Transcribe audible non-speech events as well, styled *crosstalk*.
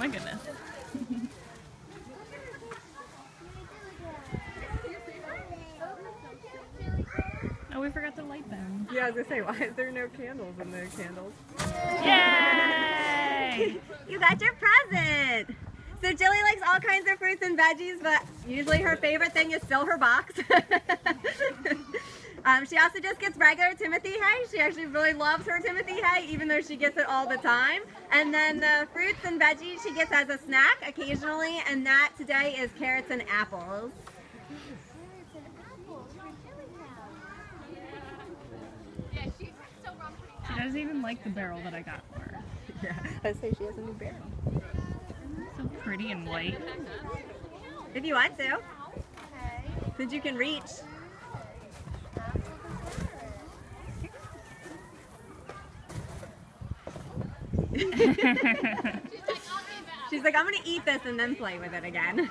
my goodness. *laughs* oh, we forgot to light them. Yeah, I was gonna say, why is there no candles in the candles? Yay! *laughs* You got your present! So Jilly likes all kinds of fruits and veggies, but usually her favorite thing is still her box. *laughs* um, she also just gets regular Timothy hay. She actually really loves her Timothy hay, even though she gets it all the time. And then the fruits and veggies she gets as a snack occasionally, and that today is carrots and apples. She doesn't even like the barrel that I got for her. Yeah, *laughs* I say she has a new barrel. So pretty and white. If you want to. Since you can reach. *laughs* She's like, I'm gonna eat this and then play with it again.